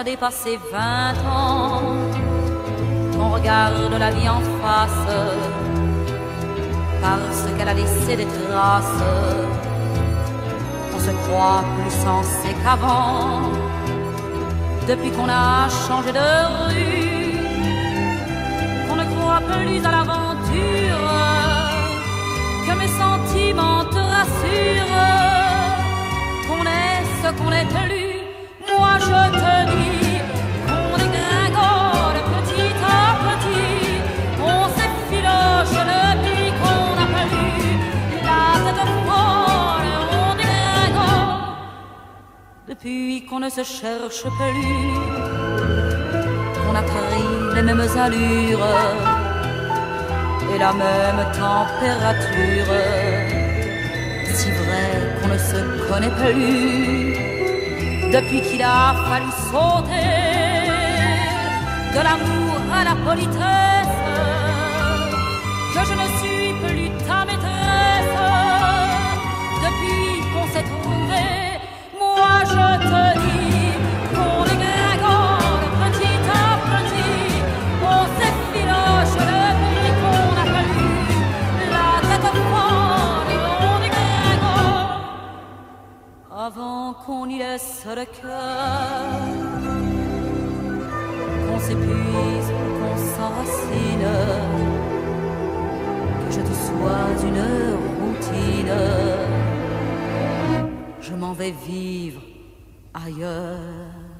a dépassé vingt ans, qu'on regarde la vie en face, parce qu'elle a laissé des traces. On se croit plus sensé qu'avant, depuis qu'on a changé de rue, qu'on ne croit plus à l'aventure, depuis qu'on ne se cherche plus, qu'on a pris les mêmes allures et la même température. Si vrai qu'on ne se connaît plus depuis qu'il a fallu sauter de l'amour à la politesse, que je ne suis plus ta maîtresse, qu'on y laisse le cœur, qu'on s'épuise, qu'on s'enracine, que je te sois une routine, je m'en vais vivre ailleurs.